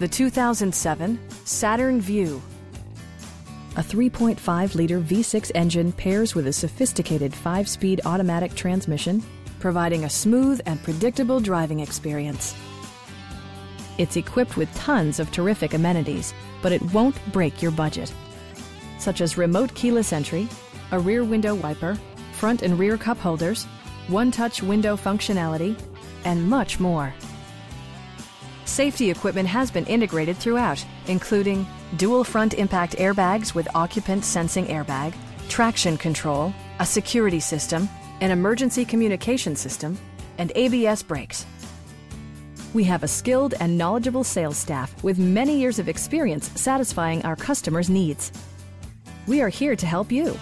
The 2007 Saturn Vue. A 3.5 liter V6 engine pairs with a sophisticated 5 speed automatic transmission, providing a smooth and predictable driving experience. It's equipped with tons of terrific amenities, but it won't break your budget. Such as remote keyless entry, a rear window wiper, front and rear cup holders, one touch window functionality, and much more. Safety equipment has been integrated throughout, including dual front impact airbags with occupant sensing airbag, traction control, a security system, an emergency communication system, and ABS brakes. We have a skilled and knowledgeable sales staff with many years of experience satisfying our customers' needs. We are here to help you.